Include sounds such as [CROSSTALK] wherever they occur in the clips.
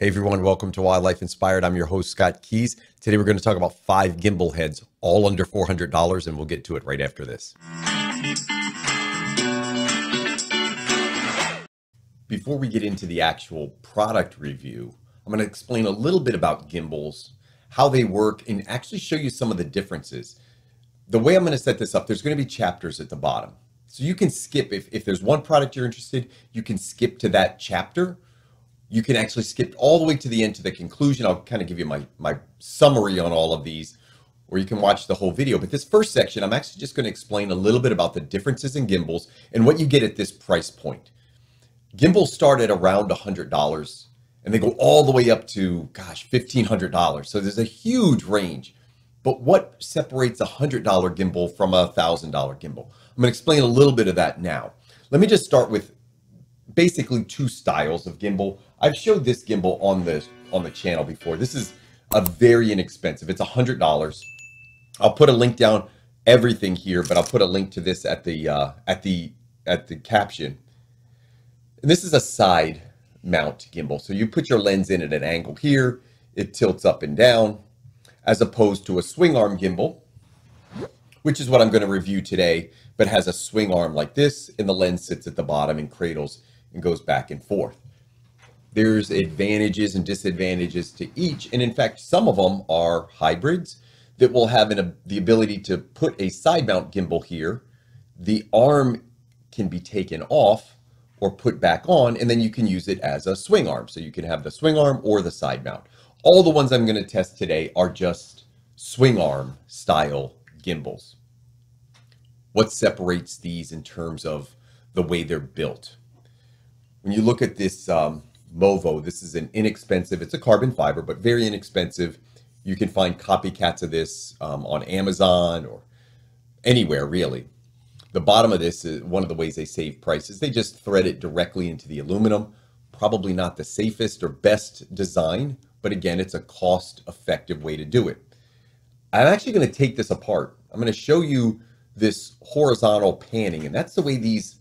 Hey everyone, welcome to Wildlife Inspired. I'm your host, Scott Keys. Today we're going to talk about five gimbal heads, all under $400, and we'll get to it right after this. Before we get into the actual product review, I'm going to explain a little bit about gimbals, how they work, and actually show you some of the differences. The way I'm going to set this up, there's going to be chapters at the bottom. So you can skip, if, if there's one product you're interested, you can skip to that chapter you can actually skip all the way to the end to the conclusion. I'll kind of give you my, my summary on all of these, or you can watch the whole video. But this first section, I'm actually just going to explain a little bit about the differences in gimbals and what you get at this price point. Gimbals start at around $100 and they go all the way up to, gosh, $1,500. So there's a huge range. But what separates a $100 gimbal from a $1,000 gimbal? I'm going to explain a little bit of that now. Let me just start with basically two styles of gimbal. I've showed this gimbal on the on the channel before. This is a very inexpensive. It's a hundred dollars. I'll put a link down everything here, but I'll put a link to this at the uh, at the at the caption. And this is a side mount gimbal. So you put your lens in at an angle here, it tilts up and down, as opposed to a swing arm gimbal, which is what I'm going to review today, but has a swing arm like this, and the lens sits at the bottom and cradles and goes back and forth. There's advantages and disadvantages to each. And in fact, some of them are hybrids that will have an, the ability to put a side mount gimbal here. The arm can be taken off or put back on, and then you can use it as a swing arm. So you can have the swing arm or the side mount. All the ones I'm going to test today are just swing arm style gimbals. What separates these in terms of the way they're built? When you look at this um, Movo, this is an inexpensive, it's a carbon fiber, but very inexpensive. You can find copycats of this um, on Amazon or anywhere really. The bottom of this is one of the ways they save prices. They just thread it directly into the aluminum. Probably not the safest or best design, but again, it's a cost effective way to do it. I'm actually going to take this apart. I'm going to show you this horizontal panning, and that's the way these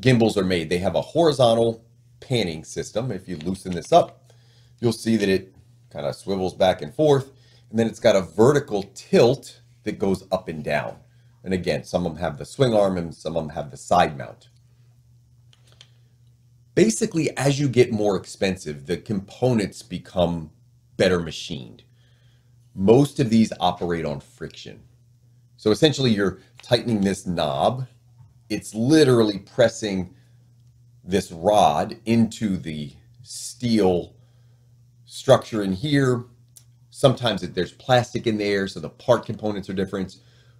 gimbals are made. They have a horizontal panning system. If you loosen this up, you'll see that it kind of swivels back and forth. And then it's got a vertical tilt that goes up and down. And again, some of them have the swing arm and some of them have the side mount. Basically, as you get more expensive, the components become better machined. Most of these operate on friction. So essentially, you're tightening this knob. It's literally pressing this rod into the steel structure in here. Sometimes it, there's plastic in there, so the part components are different,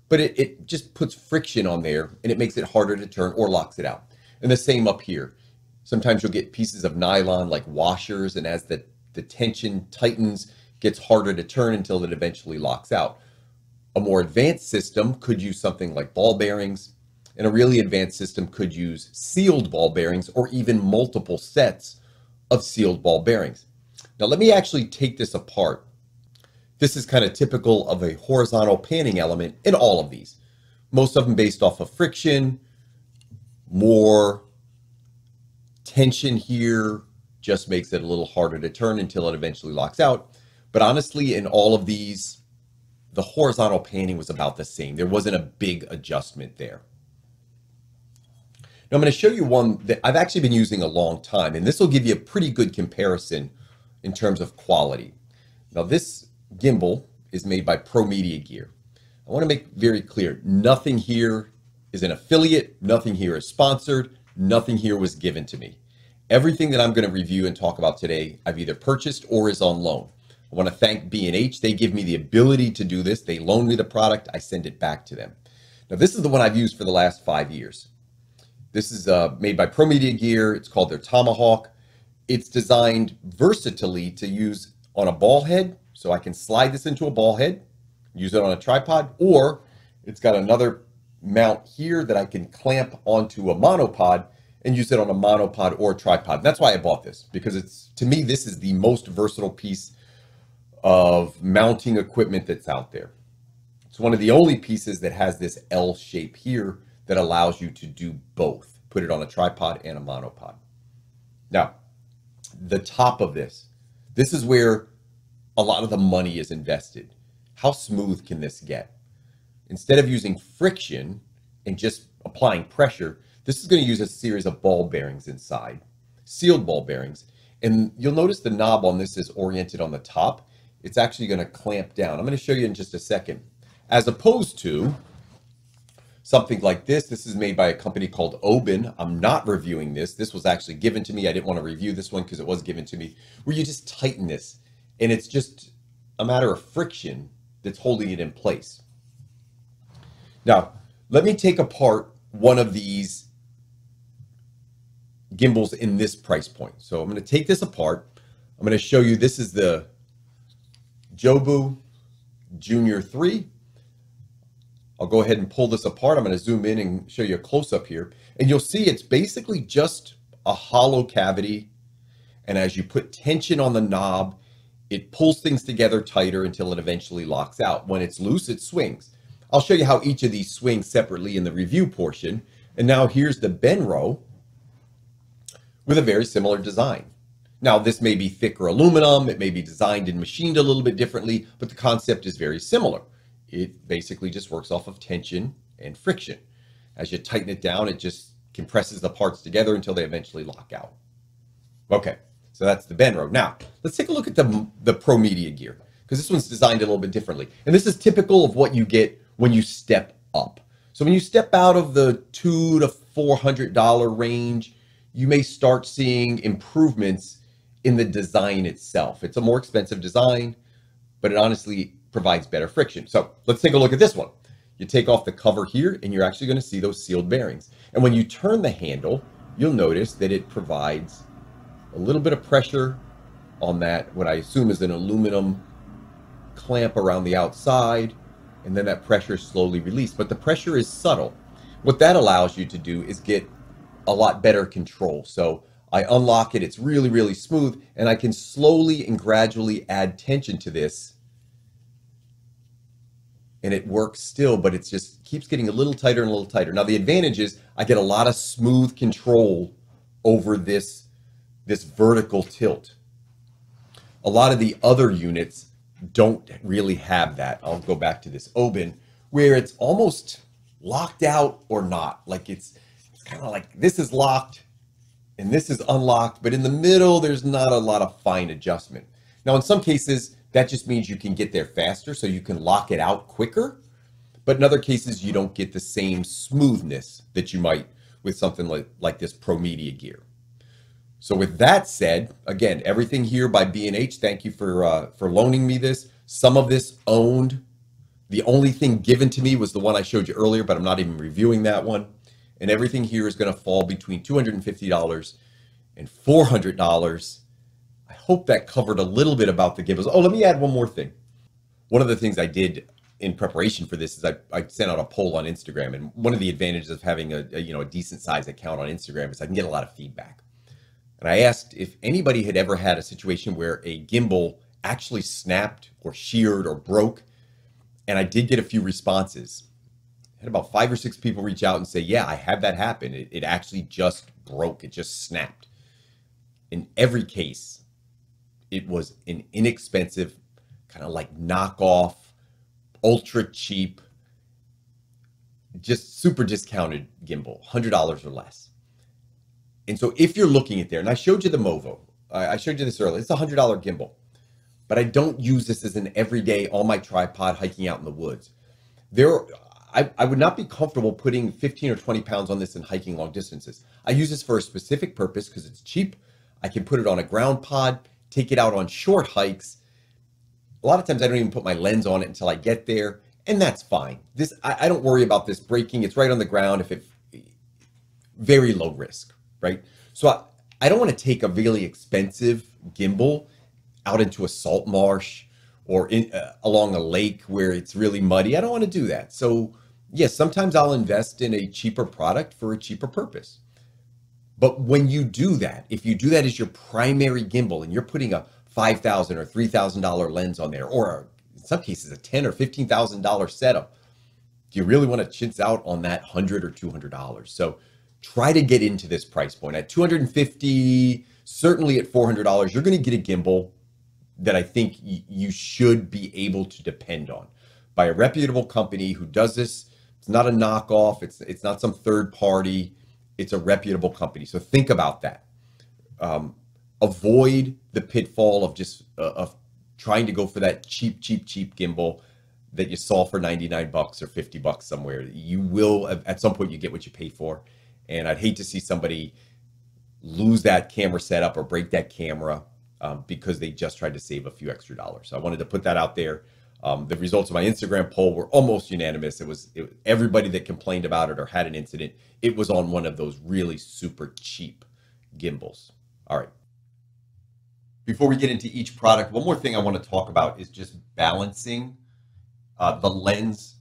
but it, it just puts friction on there and it makes it harder to turn or locks it out. And the same up here. Sometimes you'll get pieces of nylon like washers, and as the, the tension tightens, gets harder to turn until it eventually locks out. A more advanced system could use something like ball bearings, and a really advanced system could use sealed ball bearings or even multiple sets of sealed ball bearings. Now let me actually take this apart. This is kind of typical of a horizontal panning element in all of these. Most of them based off of friction, more tension here just makes it a little harder to turn until it eventually locks out. But honestly, in all of these, the horizontal panning was about the same. There wasn't a big adjustment there. Now I'm going to show you one that I've actually been using a long time, and this will give you a pretty good comparison in terms of quality. Now this gimbal is made by Pro Media Gear. I want to make very clear, nothing here is an affiliate, nothing here is sponsored, nothing here was given to me. Everything that I'm going to review and talk about today, I've either purchased or is on loan. I want to thank B&H. They give me the ability to do this. They loan me the product. I send it back to them. Now, this is the one I've used for the last five years. This is uh, made by Pro Media Gear. It's called their Tomahawk. It's designed versatilely to use on a ball head. So I can slide this into a ball head, use it on a tripod, or it's got another mount here that I can clamp onto a monopod and use it on a monopod or a tripod. That's why I bought this because it's to me this is the most versatile piece of mounting equipment that's out there. It's one of the only pieces that has this L shape here that allows you to do both. Put it on a tripod and a monopod. Now, the top of this, This is where a lot of the money is invested. How smooth can this get? Instead of using friction and just applying pressure, this is going to use a series of ball bearings inside, sealed ball bearings. And you'll notice the knob on this is oriented on the top. It's actually going to clamp down. I'm going to show you in just a second. As opposed to something like this. This is made by a company called Oben. I'm not reviewing this. This was actually given to me. I didn't want to review this one because it was given to me, where you just tighten this. And it's just a matter of friction that's holding it in place. Now, let me take apart one of these gimbals in this price point. So I'm going to take this apart. I'm going to show you this is the Jobu Junior 3. I'll go ahead and pull this apart. I'm going to zoom in and show you a close up here. And you'll see it's basically just a hollow cavity. And as you put tension on the knob, it pulls things together tighter until it eventually locks out. When it's loose, it swings. I'll show you how each of these swings separately in the review portion. And now here's the Benro with a very similar design. Now, this may be thicker aluminum, it may be designed and machined a little bit differently, but the concept is very similar. It basically just works off of tension and friction. As you tighten it down, it just compresses the parts together until they eventually lock out. Okay, so that's the Benro. Now, let's take a look at the, the Pro Media gear, because this one's designed a little bit differently. And this is typical of what you get when you step up. So when you step out of the two to $400 range, you may start seeing improvements in the design itself. It's a more expensive design, but it honestly provides better friction. So let's take a look at this one. You take off the cover here and you're actually going to see those sealed bearings. And when you turn the handle, you'll notice that it provides a little bit of pressure on that, what I assume is an aluminum clamp around the outside, and then that pressure is slowly released. But the pressure is subtle. What that allows you to do is get a lot better control. So I unlock it, it's really, really smooth, and I can slowly and gradually add tension to this and it works still, but it just keeps getting a little tighter and a little tighter. Now the advantage is I get a lot of smooth control over this, this vertical tilt. A lot of the other units don't really have that. I'll go back to this Oben where it's almost locked out or not. Like it's kind of like this is locked and this is unlocked, but in the middle, there's not a lot of fine adjustment. Now, in some cases, that just means you can get there faster, so you can lock it out quicker. But in other cases, you don't get the same smoothness that you might with something like, like this Pro Media gear. So with that said, again, everything here by B&H, thank you for, uh, for loaning me this. Some of this owned. The only thing given to me was the one I showed you earlier, but I'm not even reviewing that one. And everything here is going to fall between $250 and $400 hope that covered a little bit about the gimbals. Oh, let me add one more thing. One of the things I did in preparation for this is I, I sent out a poll on Instagram, and one of the advantages of having a, a you know a decent sized account on Instagram is I can get a lot of feedback. And I asked if anybody had ever had a situation where a gimbal actually snapped or sheared or broke, and I did get a few responses. I had about five or six people reach out and say, "Yeah, I had that happen. It, it actually just broke. It just snapped." In every case, it was an inexpensive, kind of like knockoff, ultra cheap, just super discounted gimbal, $100 or less. And so if you're looking at there, and I showed you the Movo, I showed you this earlier, it's a $100 gimbal, but I don't use this as an everyday on my tripod hiking out in the woods. There, I, I would not be comfortable putting 15 or 20 pounds on this and hiking long distances. I use this for a specific purpose because it's cheap. I can put it on a ground pod take it out on short hikes. A lot of times I don't even put my lens on it until I get there, and that's fine. This I, I don't worry about this breaking. It's right on the ground. If it very low risk, right? So I, I don't want to take a really expensive gimbal out into a salt marsh or in, uh, along a lake where it's really muddy. I don't want to do that. So yes, sometimes I'll invest in a cheaper product for a cheaper purpose. But when you do that, if you do that as your primary gimbal and you're putting a 5,000 or $3,000 lens on there, or in some cases a $10 or $15,000 setup, do you really want to chintz out on that 100 or $200? So try to get into this price point. At 250, certainly at $400, you're going to get a gimbal that I think y- you should be able to depend on by a reputable company who does this. It's not a knockoff. It's it's not some third party. It's a reputable company. So think about that. Um, avoid the pitfall of just uh, of trying to go for that cheap, cheap, cheap gimbal that you saw for 99 bucks or 50 bucks somewhere. You will at some point you get what you pay for. And I'd hate to see somebody lose that camera setup or break that camera um, because they just tried to save a few extra dollars. So I wanted to put that out there. Um, the results of my Instagram poll were almost unanimous. It was it, everybody that complained about it or had an incident. It was on one of those really super cheap gimbals. All right. Before we get into each product, one more thing I want to talk about is just balancing uh, the lens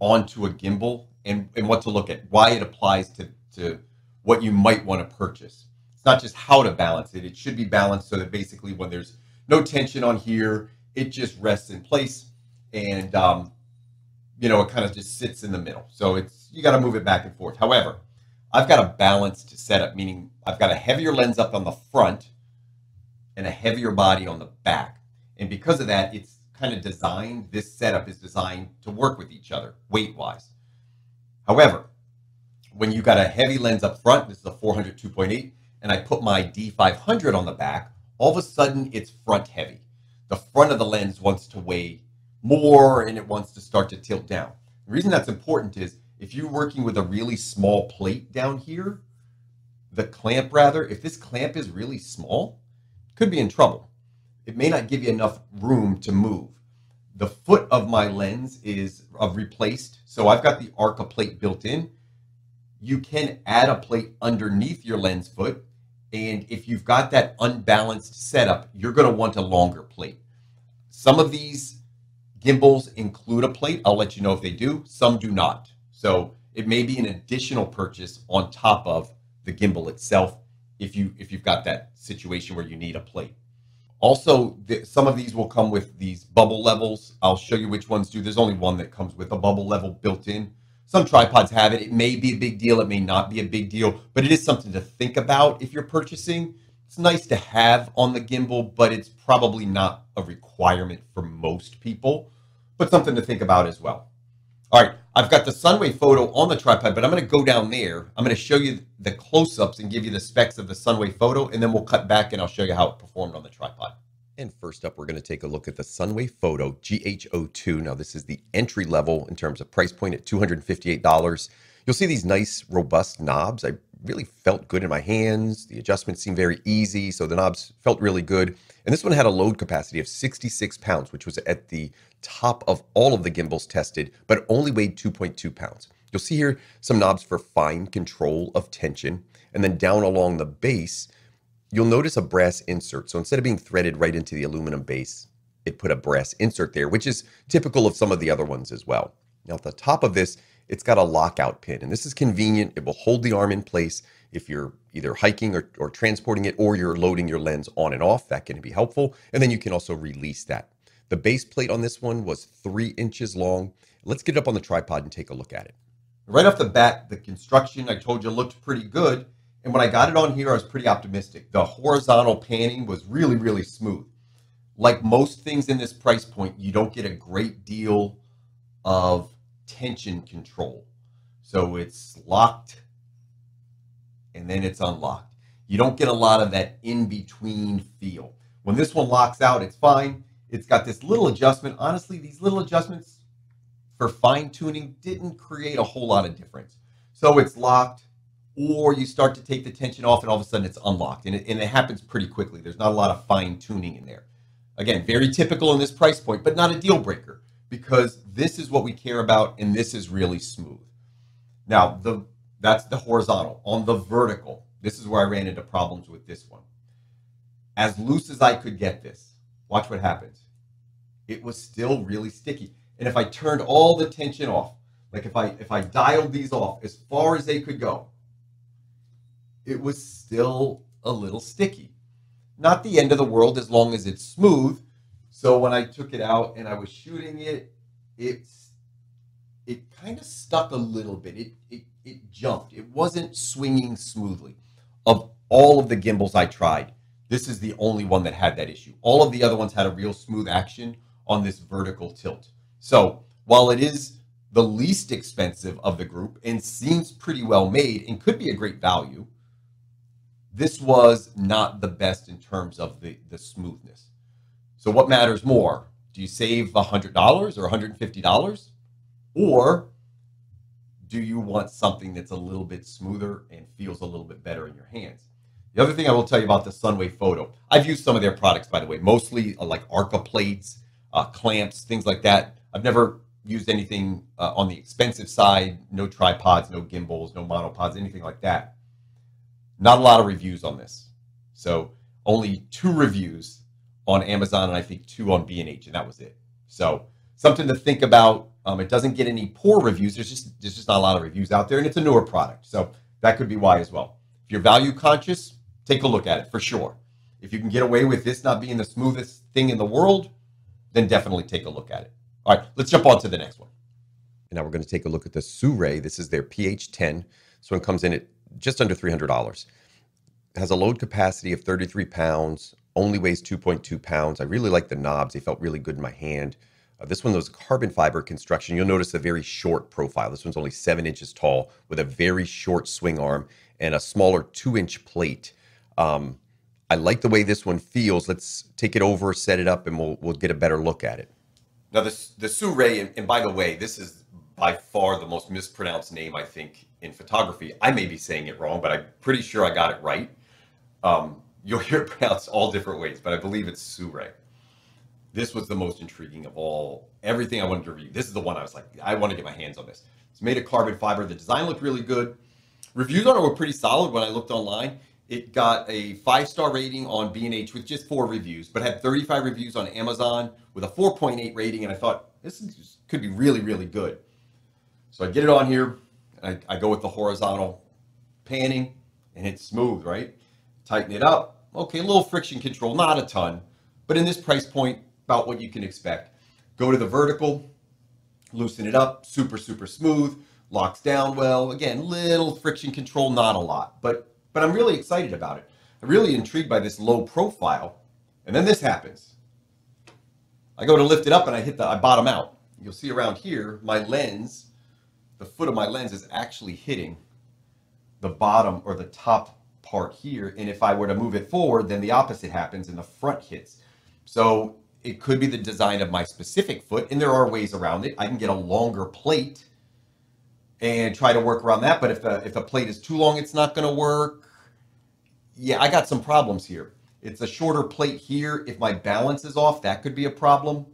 onto a gimbal and, and what to look at, why it applies to, to what you might want to purchase. It's not just how to balance it. It should be balanced so that basically when there's no tension on here, it just rests in place and, um, you know, it kind of just sits in the middle. So it's, you got to move it back and forth. However, I've got a balanced setup, meaning I've got a heavier lens up on the front and a heavier body on the back. And because of that, it's kind of designed, this setup is designed to work with each other weight wise. However, when you got a heavy lens up front, this is a 400 2.8, and I put my D500 on the back, all of a sudden it's front heavy. The front of the lens wants to weigh more and it wants to start to tilt down. The reason that's important is if you're working with a really small plate down here, the clamp rather, if this clamp is really small, could be in trouble. It may not give you enough room to move. The foot of my lens is uh, replaced, so I've got the Arca plate built in. You can add a plate underneath your lens foot, and if you've got that unbalanced setup, you're going to want a longer plate. Some of these gimbals include a plate. I'll let you know if they do. Some do not. So it may be an additional purchase on top of the gimbal itself if you if you've got that situation where you need a plate. Also, the, some of these will come with these bubble levels. I'll show you which ones do. There's only one that comes with a bubble level built in. Some tripods have it. It may be a big deal. It may not be a big deal, but it is something to think about if you're purchasing. It's nice to have on the gimbal, but it's probably not a requirement for most people, but something to think about as well. All right, I've got the Sunwayfoto on the tripod, but I'm going to go down there. I'm going to show you the close-ups and give you the specs of the Sunwayfoto, and then we'll cut back and I'll show you how it performed on the tripod. And first up, we're going to take a look at the Sunwayfoto GH02. Now, this is the entry level in terms of price point at $258. You'll see these nice, robust knobs. I really felt good in my hands. The adjustments seemed very easy, so the knobs felt really good. And this one had a load capacity of 66 pounds, which was at the top of all of the gimbals tested, but only weighed 2.2 pounds. You'll see here some knobs for fine control of tension. And then down along the base, you'll notice a brass insert. So instead of being threaded right into the aluminum base, it put a brass insert there, which is typical of some of the other ones as well. Now at the top of this, it's got a lockout pin, and this is convenient. It will hold the arm in place if you're either hiking or, or transporting it, or you're loading your lens on and off. That can be helpful. And then you can also release that. The base plate on this one was three inches long. Let's get it up on the tripod and take a look at it. Right off the bat, the construction I told you looked pretty good. And when I got it on here, I was pretty optimistic. The horizontal panning was really, really smooth. Like most things in this price point, you don't get a great deal of tension control. So it's locked and then it's unlocked. You don't get a lot of that in between feel. When this one locks out, it's fine. It's got this little adjustment. Honestly, these little adjustments for fine tuning didn't create a whole lot of difference. So it's locked, or you start to take the tension off, and all of a sudden it's unlocked. And it, and it happens pretty quickly. There's not a lot of fine tuning in there. Again, very typical in this price point, but not a deal breaker because this is what we care about, and this is really smooth. Now, the that's the horizontal. On the vertical, this is where I ran into problems with this one. As loose as I could get this, watch what happens. It was still really sticky. And if I turned all the tension off, like if I if I dialed these off as far as they could go, it was still a little sticky. Not the end of the world as long as it's smooth. So when I took it out and I was shooting it, it's it kind of stuck a little bit. It it it jumped. It wasn't swinging smoothly. Of all of the gimbals I tried, This is the only one that had that issue. All of the other ones had a real smooth action on this vertical tilt. So while it is the least expensive of the group and seems pretty well made and could be a great value, this was not the best in terms of the, the smoothness. So what matters more? Do you save $100 or $150? Or do you want something that's a little bit smoother and feels a little bit better in your hands? The other thing I will tell you about the Sunwayfoto, I've used some of their products, by the way, mostly uh, like Arca plates, uh, clamps, things like that. I've never used anything uh, on the expensive side, no tripods, no gimbals, no monopods, anything like that. Not a lot of reviews on this. So only two reviews on Amazon and I think two on B&H, and that was it. So something to think about. Um, it doesn't get any poor reviews. There's just there's just not a lot of reviews out there, and it's a newer product, so that could be why as well. If you're value conscious, take a look at it for sure. If you can get away with this not being the smoothest thing in the world, then definitely take a look at it. All right, let's jump on to the next one. And now we're going to take a look at the Sirui. This is their PH10. This one comes in at just under $300. Has a load capacity of 33 pounds, only weighs 2.2 pounds. I really like the knobs. They felt really good in my hand. Uh, this one was carbon fiber construction. You'll notice a very short profile. This one's only seven inches tall with a very short swing arm and a smaller two inch plate. Um, I like the way this one feels. Let's take it over, set it up, and we'll, we'll get a better look at it. Now, this, the Sirui, and, and by the way, this is by far the most mispronounced name, I think, in photography. I may be saying it wrong, but I'm pretty sure I got it right. Um, you'll [LAUGHS] hear it pronounced all different ways, but I believe it's Sirui. This was the most intriguing of all. Everything I wanted to review. This is the one I was like, I want to get my hands on this. It's made of carbon fiber. The design looked really good. Reviews on it were pretty solid when I looked online. It got a five star rating on B&H with just four reviews, but had 35 reviews on Amazon with a 4.8 rating. And I thought this is, could be really, really good. So I get it on here. I, I go with the horizontal panning and it's smooth, right? Tighten it up. Okay, a little friction control, not a ton, but in this price point, about what you can expect. Go to the vertical, loosen it up, super, super smooth, locks down well. Again, little friction control, not a lot, but but I'm really excited about it. I'm really intrigued by this low profile. And then this happens. I go to lift it up and I hit the, I bottom out. You'll see around here, my lens, the foot of my lens is actually hitting the bottom or the top part here. And if I were to move it forward, then the opposite happens and the front hits. So it could be the design of my specific foot, and there are ways around it. I can get a longer plate and try to work around that. But if the if the plate is too long, it's not going to work. Yeah, I got some problems here. It's a shorter plate here. If my balance is off, that could be a problem.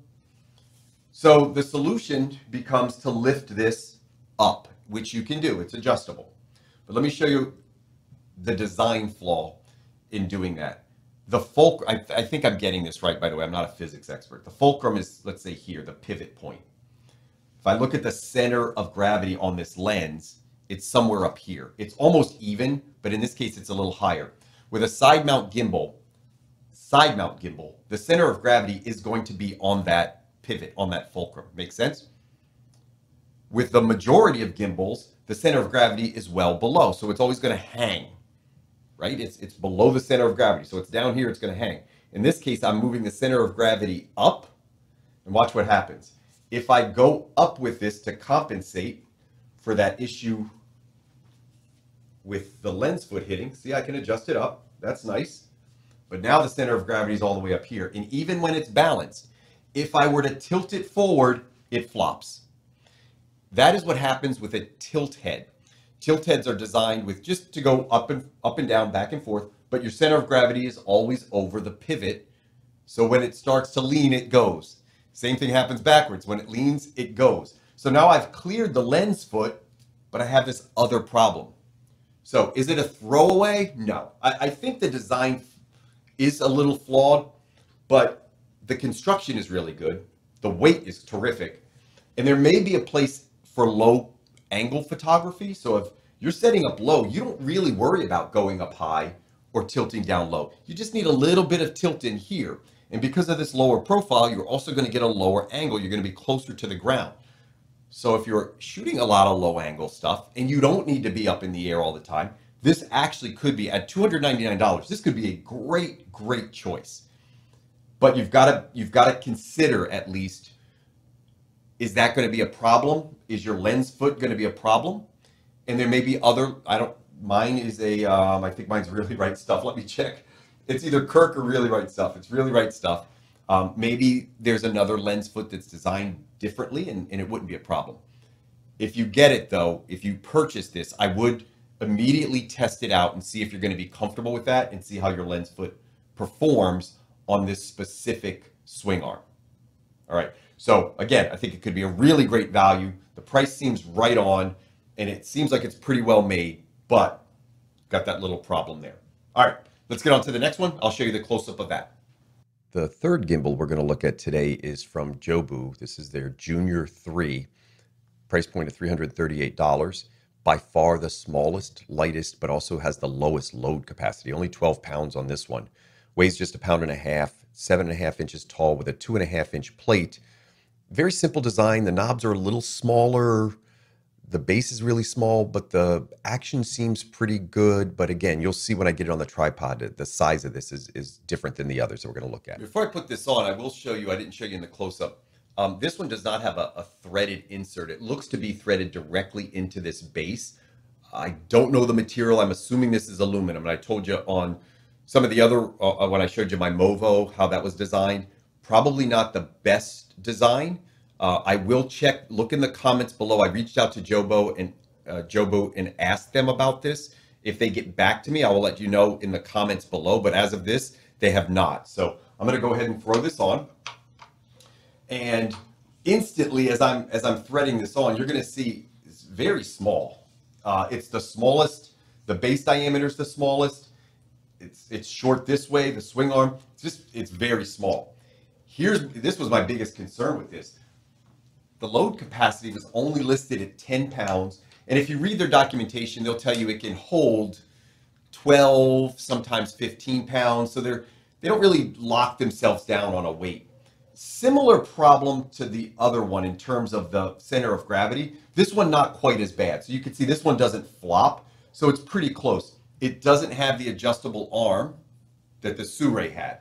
So the solution becomes to lift this up, which you can do. It's adjustable. But let me show you the design flaw in doing that. The fulcrum, I, I think I'm getting this right, by the way. I'm not a physics expert. The fulcrum is, let's say here, the pivot point. If I look at the center of gravity on this lens, it's somewhere up here. It's almost even, but in this case, it's a little higher. With a side mount gimbal, side mount gimbal, the center of gravity is going to be on that pivot, on that fulcrum. Make sense? With the majority of gimbals, the center of gravity is well below, so it's always going to hang, right? It's, it's below the center of gravity, so it's down here, it's going to hang. In this case, I'm moving the center of gravity up, and watch what happens if I go up with this to compensate for that issue with the lens foot hitting, see, I can adjust it up. That's nice. But now the center of gravity is all the way up here. And even when it's balanced, if I were to tilt it forward, it flops. That is what happens with a tilt head. Tilt heads are designed with just to go up and up and down, back and forth, but your center of gravity is always over the pivot. So when it starts to lean, it goes. Same thing happens backwards. When it leans, it goes. So now I've cleared the lens foot, but I have this other problem. So is it a throwaway? No. I, I think the design is a little flawed, but the construction is really good. The weight is terrific. And there may be a place for low angle photography. So if you're setting up low, you don't really worry about going up high or tilting down low. You just need a little bit of tilt in here. And because of this lower profile, you're also going to get a lower angle. You're going to be closer to the ground. So if you're shooting a lot of low angle stuff and you don't need to be up in the air all the time, this actually could be at $299. This could be a great, great choice. But you've got to you've got to consider at least is that going to be a problem? Is your lens foot going to be a problem? And there may be other. I don't. Mine is a. Um, I think mine's really right stuff. Let me check. It's either Kirk or really right stuff. It's really right stuff. Um, maybe there's another lens foot that's designed differently, and, and it wouldn't be a problem. If you get it though, if you purchase this, I would immediately test it out and see if you're going to be comfortable with that and see how your lens foot performs on this specific swing arm. All right. So again, I think it could be a really great value. The price seems right on and it seems like it's pretty well made, but got that little problem there. All right, let's get on to the next one. I'll show you the close up of that. The third gimbal we're going to look at today is from Jobu. This is their Junior 3, price point of $338. By far the smallest, lightest, but also has the lowest load capacity. Only 12 pounds on this one. Weighs just a pound and a half, seven and a half inches tall with a two and a half inch plate. Very simple design. The knobs are a little smaller. The base is really small, but the action seems pretty good. But again, you'll see when I get it on the tripod, the size of this is, is different than the others that we're going to look at. Before I put this on, I will show you, I didn't show you in the close up. Um, this one does not have a, a threaded insert. It looks to be threaded directly into this base. I don't know the material. I'm assuming this is aluminum. And I told you on some of the other, uh, uh, when I showed you my Movo, how that was designed, probably not the best design. Uh, I will check, look in the comments below. I reached out to Jobu and uh, Jobu and asked them about this. If they get back to me, I will let you know in the comments below. But as of this, they have not. So I'm going to go ahead and throw this on. And instantly, as I'm as I'm threading this on, you're going to see it's very small. Uh, it's the smallest. The base diameter is the smallest it's it's short this way, the swing arm, it's just it's very small. Here's this was my biggest concern with this. The load capacity was only listed at 10 pounds, and if you read their documentation, they'll tell you it can hold 12, sometimes 15 pounds. So they're they don't really lock themselves down on a weight. Similar problem to the other one in terms of the center of gravity. This one not quite as bad. So you can see this one doesn't flop, so it's pretty close. It doesn't have the adjustable arm that the Sirui had.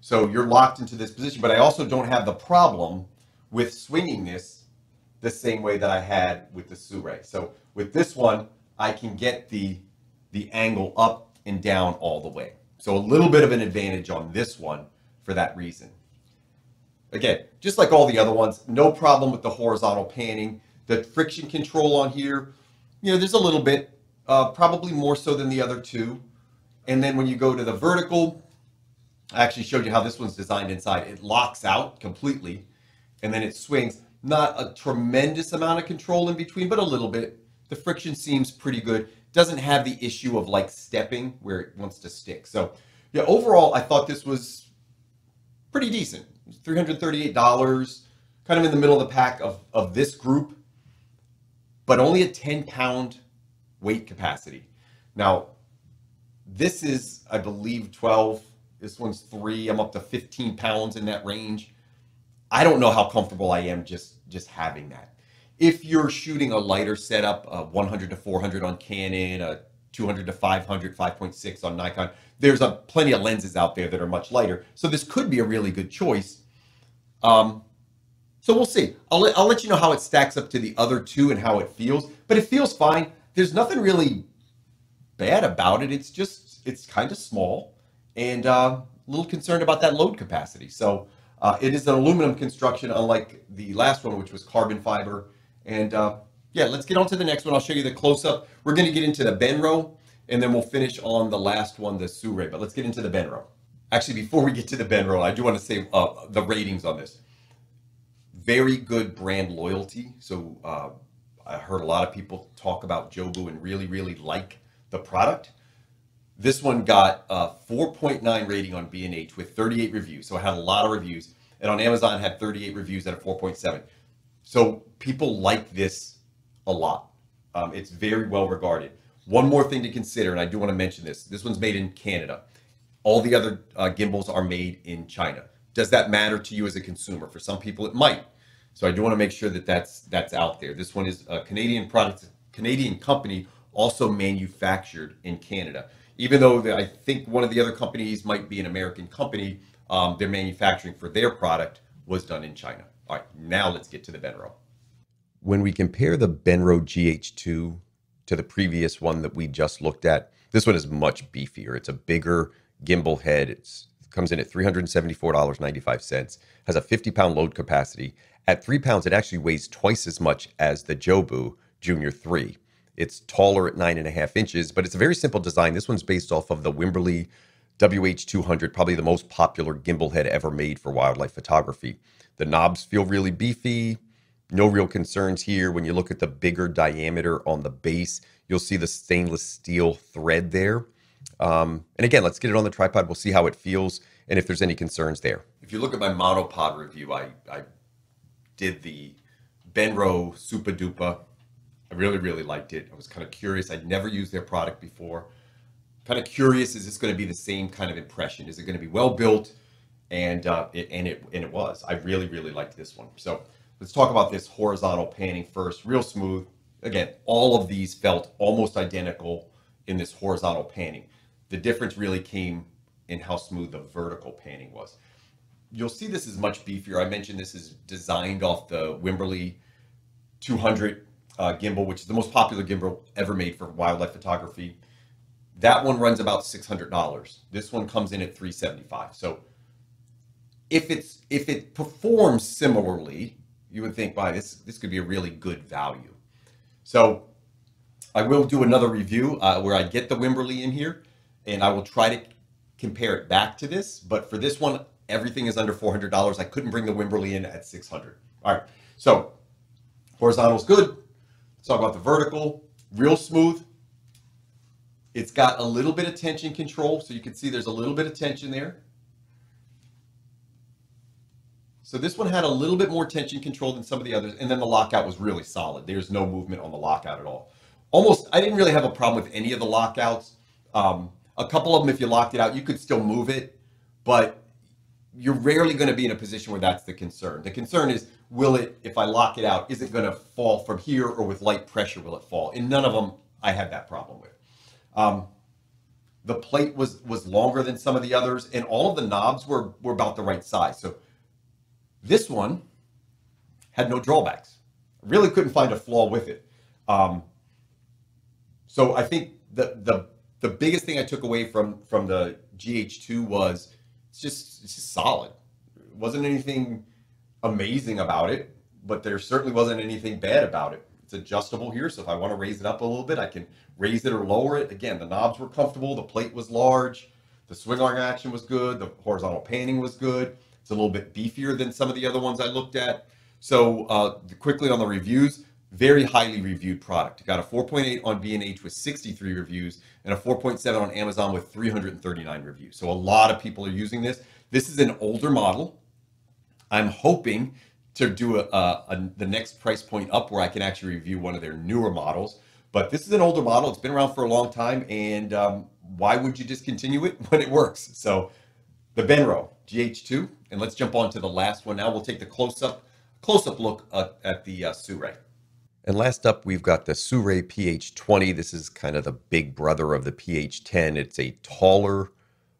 So you're locked into this position, but I also don't have the problem with swinging this the same way that I had with the Sirui. So with this one, I can get the, the angle up and down all the way. So a little bit of an advantage on this one for that reason. Again, just like all the other ones, no problem with the horizontal panning. The friction control on here, you know, there's a little bit, uh, probably more so than the other two. And then when you go to the vertical, I actually showed you how this one's designed inside. It locks out completely and then it swings. Not a tremendous amount of control in between, but a little bit. The friction seems pretty good. Doesn't have the issue of like stepping where it wants to stick. So yeah, overall, I thought this was pretty decent. $338, kind of in the middle of the pack of, of this group, but only a 10 pound weight capacity. Now, this is, I believe, 12. This one's three. I'm up to 15 pounds in that range. I don't know how comfortable I am just just having that. If you're shooting a lighter setup, a 100 to 400 on Canon, a 200 to 500, 5.6 on Nikon, there's a plenty of lenses out there that are much lighter. So this could be a really good choice. Um, so we'll see. I'll I'll let you know how it stacks up to the other two and how it feels. But it feels fine there's nothing really bad about it. It's just it's kind of small and uh, a little concerned about that load capacity. So uh, it is an aluminum construction, unlike the last one, which was carbon fiber. And uh, yeah, let's get on to the next one. I'll show you the close up. We're going to get into the Benro, and then we'll finish on the last one, the Sirui. But let's get into the Benro. Actually, before we get to the Benro, I do want to say uh, the ratings on this. Very good brand loyalty. So uh, I heard a lot of people talk about Jobu and really, really like the product. This one got a 4.9 rating on B&H with 38 reviews. So it had a lot of reviews. And on Amazon had 38 reviews at a 4.7. So people like this a lot. Um, it's very well regarded. One more thing to consider, and I do want to mention this. This one's made in Canada. All the other uh, gimbals are made in China. Does that matter to you as a consumer? For some people, it might. So I do want to make sure that that's that's out there. This one is a Canadian product, Canadian company also manufactured in Canada. Even though the, I think one of the other companies might be an American company, um, their manufacturing for their product was done in China. All right, now let's get to the Benro. When we compare the Benro GH2 to the previous one that we just looked at, this one is much beefier. It's a bigger gimbal head. It's, it comes in at $374.95, has a 50 pound load capacity. At three pounds, it actually weighs twice as much as the Jobu Junior 3. It's taller at nine and a half inches, but it's a very simple design. This one's based off of the Wimberley WH200, probably the most popular gimbal head ever made for wildlife photography. The knobs feel really beefy. No real concerns here. When you look at the bigger diameter on the base, you'll see the stainless steel thread there. Um, and again, let's get it on the tripod. We'll see how it feels and if there's any concerns there. If you look at my monopod review, I, I did the Benro SupaDupa. I really, really liked it. I was kind of curious. I'd never used their product before. Kind of curious, is this going to be the same kind of impression? Is it going to be well built? And uh, it, and it and it was. I really, really liked this one. So let's talk about this horizontal panning first. Real smooth. Again, all of these felt almost identical in this horizontal panning. The difference really came in how smooth the vertical panning was. You'll see this is much beefier. I mentioned this is designed off the Wimberley 200 uh, gimbal, which is the most popular gimbal ever made for wildlife photography. That one runs about $600. This one comes in at 375. So if it's if it performs similarly, you would think, wow, this this could be a really good value. So I will do another review uh, where I get the Wimberley in here, and I will try to compare it back to this. But for this one, everything is under $400. I couldn't bring the Wimberley in at 600. All right, so horizontal's good. Talk about the vertical. Real smooth. It's got a little bit of tension control, so you can see there's a little bit of tension there. So this one had a little bit more tension control than some of the others, and then the lockout was really solid. There's no movement on the lockout at all. Almost, I didn't really have a problem with any of the lockouts. Um, a couple of them, if you locked it out, you could still move it, but you're rarely going to be in a position where that's the concern. The concern is, will it, if I lock it out, is it going to fall from here or with light pressure will it fall? In none of them, I had that problem with. Um, the plate was was longer than some of the others, and all of the knobs were were about the right size. So this one had no drawbacks. Really couldn't find a flaw with it. Um, so I think the the the biggest thing I took away from from the GH2 was it's just it's just solid. It wasn't anything amazing about it, but there certainly wasn't anything bad about it. It's adjustable here, so if I want to raise it up a little bit, I can raise it or lower it. Again, the knobs were comfortable, the plate was large, the swing arm action was good, the horizontal panning was good. It's a little bit beefier than some of the other ones I looked at. So uh, quickly on the reviews, very highly reviewed product. Got a 4.8 on B&H with 63 reviews and a 4.7 on Amazon with 339 reviews. So a lot of people are using this. This is an older model. I'm hoping to do a, a, a, the next price point up where I can actually review one of their newer models. But this is an older model. It's been around for a long time. And um, why would you discontinue it [LAUGHS] when it works? So the Benro GH2. And let's jump on to the last one now. We'll take the close-up close-up look uh, at the uh, Sirui. And last up, we've got the Sirui PH20. This is kind of the big brother of the PH10. It's a taller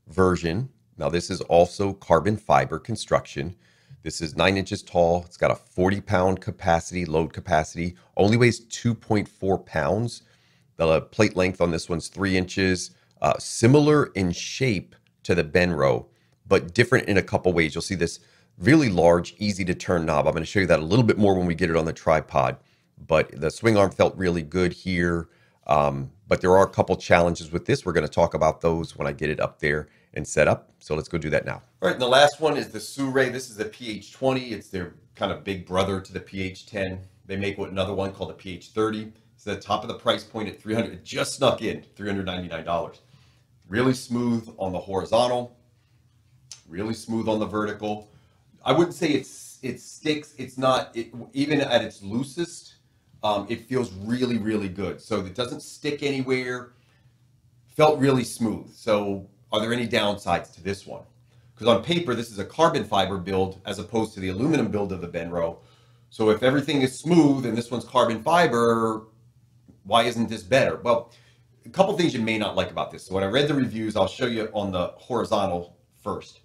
version. Now, this is also carbon fiber construction. This is nine inches tall. It's got a 40 pound capacity, load capacity, only weighs 2.4 pounds. The plate length on this one's three inches, uh, similar in shape to the Benro, but different in a couple ways. You'll see this really large, easy to turn knob. I'm going to show you that a little bit more when we get it on the tripod. But the swing arm felt really good here. Um, but there are a couple challenges with this. We're going to talk about those when I get it up there and set up. So let's go do that now. All right, and the last one is the Sirui. This is the PH20. It's their kind of big brother to the PH10. They make what, another one called the PH30. It's the top of the price point at 300. It just snuck in, $399. Really smooth on the horizontal, really smooth on the vertical. I wouldn't say it's it sticks. It's not it, even at its loosest. Um, it feels really really good. So it doesn't stick anywhere. Felt really smooth. So are there any downsides to this one? Because on paper this is a carbon fiber build as opposed to the aluminum build of the Benro. So if everything is smooth and this one's carbon fiber, why isn't this better? Well, a couple things you may not like about this. So when I read the reviews, I'll show you on the horizontal first.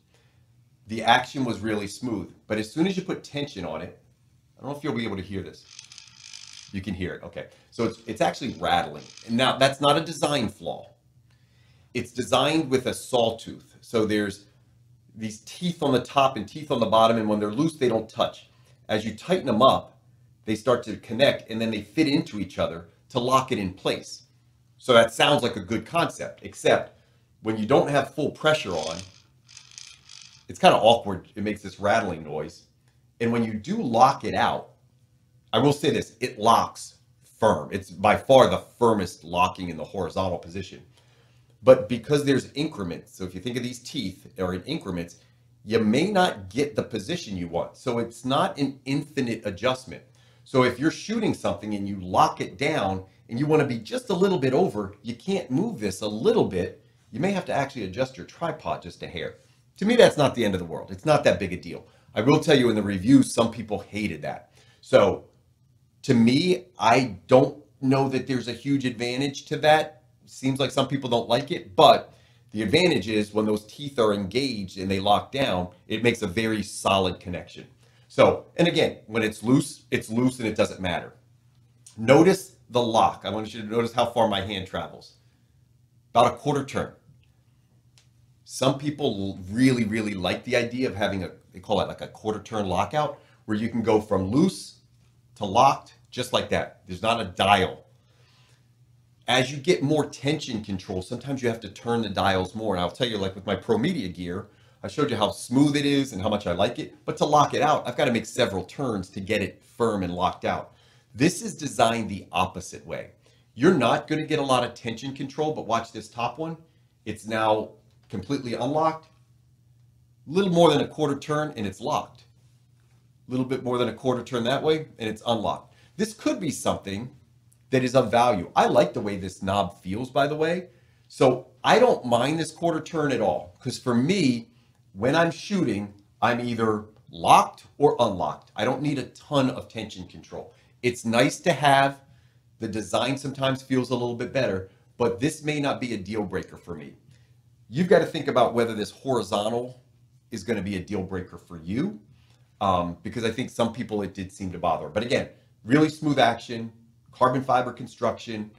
The action was really smooth, but as soon as you put tension on it, I don't know if you'll be able to hear this. You can hear it. Okay. So it's it's actually rattling. And now that's not a design flaw. It's designed with a sawtooth. So there's these teeth on the top and teeth on the bottom, and when they're loose, they don't touch. As you tighten them up, they start to connect and then they fit into each other to lock it in place. So that sounds like a good concept, except when you don't have full pressure on, it's kind of awkward. It makes this rattling noise. And when you do lock it out, I will say this, it locks firm. It's by far the firmest locking in the horizontal position. But because there's increments, so if you think of these teeth are in increments, you may not get the position you want. So it's not an infinite adjustment. So if you're shooting something and you lock it down and you want to be just a little bit over, you can't move this a little bit. You may have to actually adjust your tripod just a hair. To me, that's not the end of the world. It's not that big a deal. I will tell you in the reviews, some people hated that. So to me, I don't know that there's a huge advantage to that. Seems like some people don't like it, but the advantage is when those teeth are engaged and they lock down, it makes a very solid connection. So, and again, when it's loose, it's loose and it doesn't matter. Notice the lock. I want you to notice how far my hand travels. About a quarter turn. Some people really, really like the idea of having a, they call it like a quarter turn lockout, where you can go from loose to locked just like that. There's not a dial. As you get more tension control, sometimes you have to turn the dials more. And I'll tell you, like with my ProMediaGear, I showed you how smooth it is and how much I like it. But to lock it out, I've got to make several turns to get it firm and locked out. This is designed the opposite way. You're not going to get a lot of tension control, but watch this top one. It's now completely unlocked. A little more than a quarter turn and it's locked. A little bit more than a quarter turn that way and it's unlocked. This could be something that is of value. I like the way this knob feels, by the way. So I don't mind this quarter turn at all because for me, when I'm shooting, I'm either locked or unlocked. I don't need a ton of tension control. It's nice to have. The design sometimes feels a little bit better, but this may not be a deal breaker for me. You've got to think about whether this horizontal is going to be a deal breaker for you, um, because I think some people it did seem to bother. But again, really smooth action, carbon fiber construction.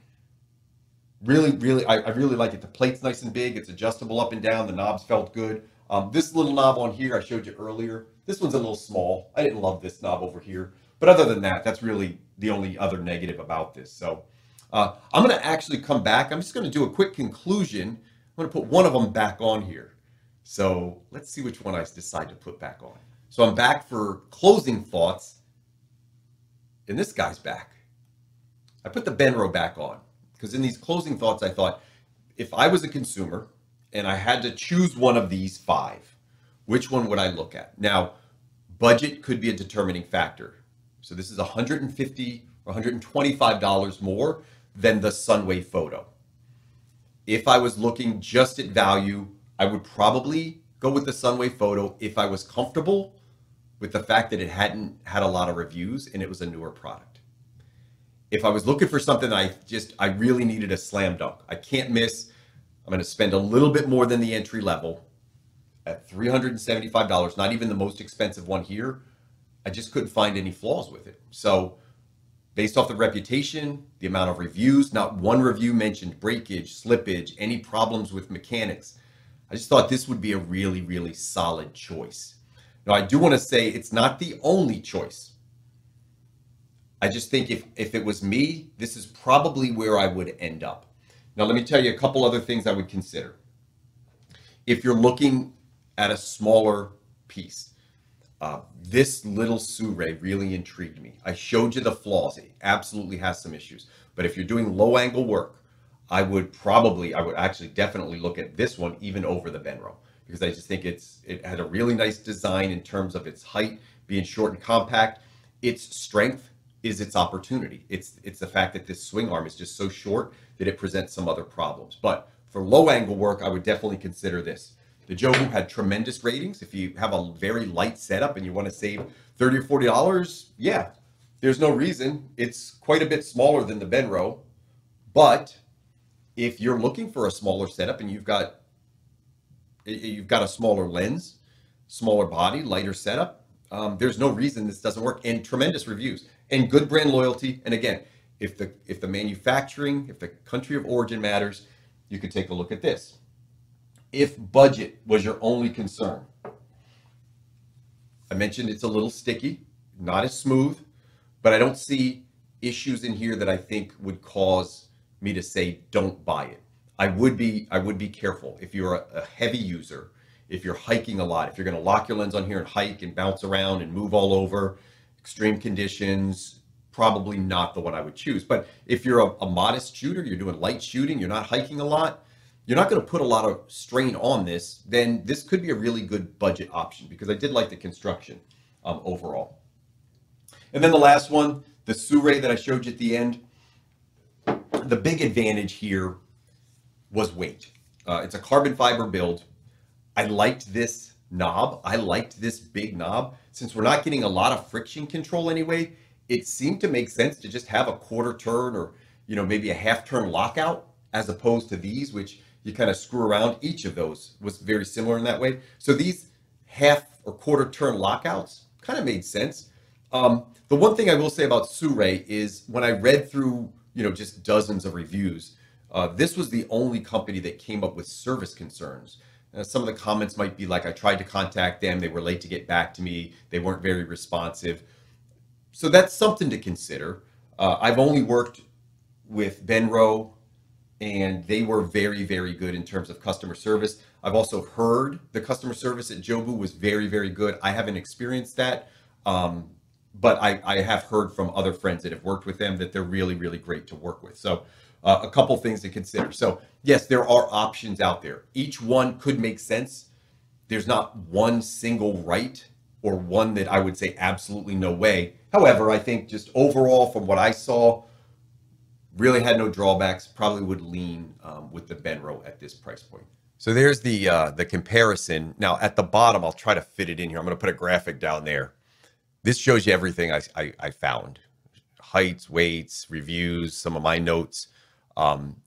Really, really, I, I really like it. The plate's nice and big. It's adjustable up and down. The knobs felt good. Um, this little knob on here I showed you earlier, this one's a little small. I didn't love this knob over here. But other than that, that's really the only other negative about this. So uh, I'm going to actually come back. I'm just going to do a quick conclusion. I'm going to put one of them back on here. So let's see which one I decide to put back on. So I'm back for closing thoughts. And this guy's back. I put the Benro back on because in these closing thoughts, I thought if I was a consumer and I had to choose one of these five, which one would I look at? Now, budget could be a determining factor. So this is 150 or 125 dollars more than the Sunwayfoto. If I was looking just at value, I would probably go with the Sunwayfoto if I was comfortable with the fact that it hadn't had a lot of reviews and it was a newer product. If I was looking for something I just I really needed a slam dunk. I can't miss I'm going to spend a little bit more than the entry level at $375, not even the most expensive one here. I just couldn't find any flaws with it. So, based off the reputation, the amount of reviews, not one review mentioned breakage, slippage, any problems with mechanics. I just thought this would be a really, really solid choice. Now, I do want to say it's not the only choice. I just think if, if it was me, this is probably where I would end up. Now, let me tell you a couple other things I would consider. If you're looking at a smaller piece, uh, this little Sirui really intrigued me. I showed you the flaws. It absolutely has some issues. But if you're doing low angle work, I would probably, I would actually definitely look at this one even over the Benro because I just think it's it had a really nice design in terms of its height being short and compact. Its strength is its opportunity. It's it's the fact that this swing arm is just so short that it presents some other problems. But for low angle work, I would definitely consider this. The Jobu had tremendous ratings. If you have a very light setup and you want to save 30 or 40 dollars, yeah, there's no reason. It's quite a bit smaller than the Benro, But if you're looking for a smaller setup and you've got you've got a smaller lens, smaller body, lighter setup, um, there's no reason this doesn't work. And tremendous reviews and good brand loyalty. And again, if the if the manufacturing, if the country of origin matters, you could take a look at this. If budget was your only concern, I mentioned it's a little sticky, not as smooth, but I don't see issues in here that I think would cause me to say don't buy it. I would be I would be careful if you're a, a heavy user, if you're hiking a lot, if you're going to lock your lens on here and hike and bounce around and move all over, extreme conditions, probably not the one I would choose. But if you're a, a modest shooter, you're doing light shooting, you're not hiking a lot, you're not going to put a lot of strain on this, then this could be a really good budget option because I did like the construction um, overall. And then the last one, the Sirui that I showed you at the end. The big advantage here was weight. Uh, it's a carbon fiber build. I liked this knob. I liked this big knob. Since we're not getting a lot of friction control anyway, it seemed to make sense to just have a quarter turn or, you know, maybe a half turn lockout as opposed to these, which you kind of screw around. Each of those was very similar in that way. So these half or quarter turn lockouts kind of made sense. Um, the one thing I will say about Sirui is when I read through, you know, just dozens of reviews, uh, this was the only company that came up with service concerns. Uh, some of the comments might be like, I tried to contact them, they were late to get back to me, they weren't very responsive. So that's something to consider. Uh, I've only worked with Benro, and they were very, very good in terms of customer service. I've also heard the customer service at Jobu was very, very good. I haven't experienced that, um, but I, I have heard from other friends that have worked with them that they're really, really great to work with. So uh, a couple things to consider. So yes, there are options out there. Each one could make sense. There's not one single right or one that I would say absolutely no way. However, I think just overall from what I saw, really had no drawbacks. Probably would lean um, with the Benro at this price point. So there's the uh, the comparison. Now at the bottom, I'll try to fit it in here. I'm going to put a graphic down there. This shows you everything I, I, I found: heights, weights, reviews, some of my notes. Um,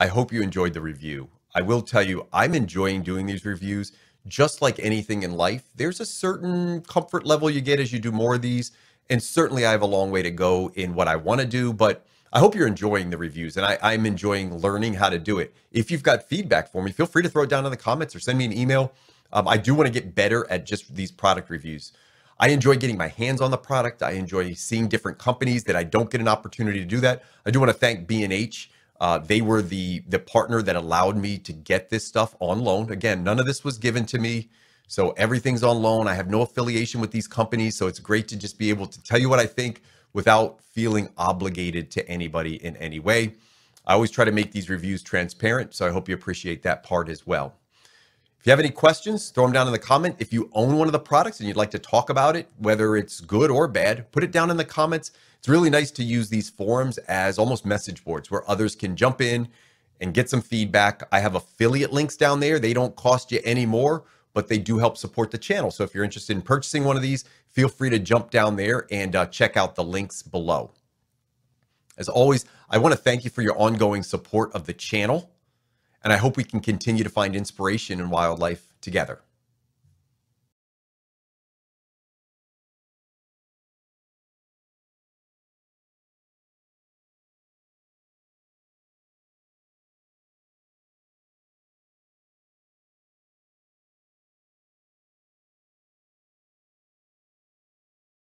I hope you enjoyed the review. I will tell you, I'm enjoying doing these reviews. Just like anything in life, there's a certain comfort level you get as you do more of these. And certainly, I have a long way to go in what I want to do, but I hope you're enjoying the reviews and I, am enjoying learning how to do it. If you've got feedback for me, feel free to throw it down in the comments or send me an email. Um, I do want to get better at just these product reviews. I enjoy getting my hands on the product. I enjoy seeing different companies that I don't get an opportunity to do that. I do want to thank B&H uh, they were the the partner that allowed me to get this stuff on loan. Again, none of this was given to me, so everything's on loan. I have no affiliation with these companies, so it's great to just be able to tell you what I think without feeling obligated to anybody in any way. I always try to make these reviews transparent, so I hope you appreciate that part as well. If you have any questions, throw them down in the comment. If you own one of the products and you'd like to talk about it, whether it's good or bad, put it down in the comments. It's really nice to use these forums as almost message boards where others can jump in and get some feedback. I have affiliate links down there. They don't cost you any more, but they do help support the channel. So if you're interested in purchasing one of these, feel free to jump down there and uh, check out the links below. As always, I want to thank you for your ongoing support of the channel, and I hope we can continue to find inspiration in wildlife together.